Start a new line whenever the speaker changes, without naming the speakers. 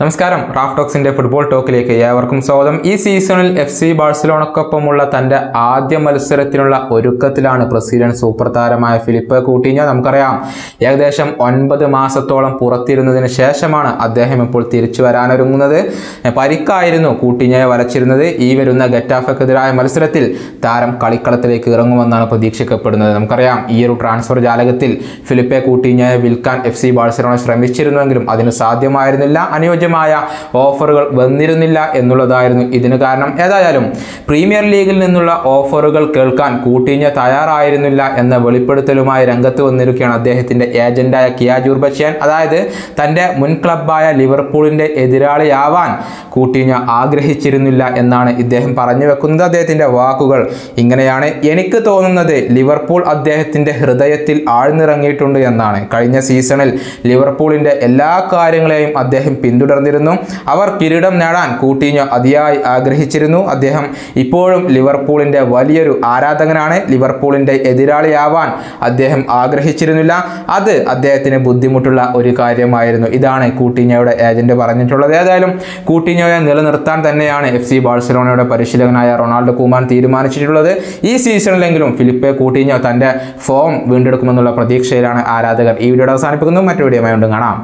നമസ്കാരം. റാഫ്ടോക്സിന്റെ ഫുട്ബോൾ ടോക്കിലേക്ക് ഏവർക്കും സ്വാഗതം. ഈ സീസണിൽ എഫ് സി ബാഴ്സലോണക്കൊപ്പമുള്ള തന്റെ ആദ്യ മത്സരത്തിനുള്ള ഒരുക്കത്തിലാണ് ബ്രസീലിയൻ സൂപ്പർ താരമായ ഫിലിപ്പ് കൂട്ടിഞ്ഞ. നമുക്കറിയാം ഏകദേശം ഒൻപത് മാസത്തോളം പുറത്തിരുന്നതിന് ശേഷമാണ് അദ്ദേഹം ഇപ്പോൾ തിരിച്ചു വരാനൊരുങ്ങുന്നത്. പരിക്കായിരുന്നു കൂട്ടിഞ്ഞയെ വരച്ചിരുന്നത്. ഈ വരുന്ന ഗറ്റാഫക്കെതിരായ മത്സരത്തിൽ താരം കളിക്കളത്തിലേക്ക് ഇറങ്ങുമെന്നാണ് പ്രതീക്ഷിക്കപ്പെടുന്നത്. നമുക്കറിയാം ഈ ഒരു ട്രാൻസ്ഫർ ജാലകത്തിൽ ഫിലിപ്പെ കൂട്ടിഞ്ഞയെ വിൽക്കാൻ എഫ് സി ബാഴ്സലോണ ശ്രമിച്ചിരുന്നുവെങ്കിലും അതിന് സാധ്യമായിരുന്നില്ല. അനുയോജ്യമായ ഓഫറുകൾ വന്നിരുന്നില്ല എന്നുള്ളതായിരുന്നു ഇതിന് കാരണം. ഏതായാലും പ്രീമിയർ ലീഗിൽ നിന്നുള്ള ഓഫറുകൾ കേൾക്കാൻ കൂട്ടിഞ്ഞ തയ്യാറായിരുന്നില്ല എന്ന വെളിപ്പെടുത്തലുമായി രംഗത്ത് വന്നിരിക്കുകയാണ് അദ്ദേഹത്തിന്റെ ഏജന്റായ കിയാജൂർ ബഷ്യാൻ അതായത് തന്റെ മുൻ ക്ലബായ ലിവർപൂളിന്റെ എതിരാളിയാവാൻ കൂട്ടിഞ്ഞ ആഗ്രഹിച്ചിരുന്നില്ല എന്നാണ് ഇദ്ദേഹം പറഞ്ഞു വെക്കുന്നത്. അദ്ദേഹത്തിന്റെ വാക്കുകൾ ഇങ്ങനെയാണ്. എനിക്ക് തോന്നുന്നത് ലിവർപൂൾ അദ്ദേഹത്തിന്റെ ഹൃദയത്തിൽ ആഴ്ന്നിറങ്ങിയിട്ടുണ്ട് എന്നാണ്. കഴിഞ്ഞ സീസണിൽ ലിവർപൂളിന്റെ എല്ലാ കാര്യങ്ങളെയും അദ്ദേഹം പിന്തുടർന്നിരുന്നു അവർ കിരീടം നേടാൻ കൂട്ടിഞ്ഞ. അതിയായി ആഗ്രഹിച്ചിരുന്നു. അദ്ദേഹം ഇപ്പോഴും ലിവർപൂളിന്റെ വലിയൊരു ആരാധകനാണ്. ലിവർപൂളിന്റെ എതിരാളിയാവാൻ അദ്ദേഹം ആഗ്രഹിച്ചിരുന്നില്ല. അത് അദ്ദേഹത്തിന് ബുദ്ധിമുട്ടുള്ള ഒരു കാര്യമായിരുന്നു. ഇതാണ് കൂട്ടിഞ്ഞയുടെ ഏജന്റ് പറഞ്ഞിട്ടുള്ളത്. ഏതായാലും കൂട്ടിഞ്ഞോയെ നിലനിർത്താൻ തന്നെയാണ് എഫ് സി ബാഴ്സലോണയുടെ പരിശീലകനായ റൊണാൾഡോ കുമാൻ തീരുമാനിച്ചിട്ടുള്ളത്. ഈ സീസണിലെങ്കിലും ഫിലിപ്പെ കൂട്ടിഞ്ഞോ തന്റെ ഫോം വീണ്ടെടുക്കുമെന്നുള്ള പ്രതീക്ഷയിലാണ് ആരാധകർ ഈ വീഡിയോ അവസാനിപ്പിക്കുന്നു മറ്റു വീഡിയോ വീണ്ടും കാണാം.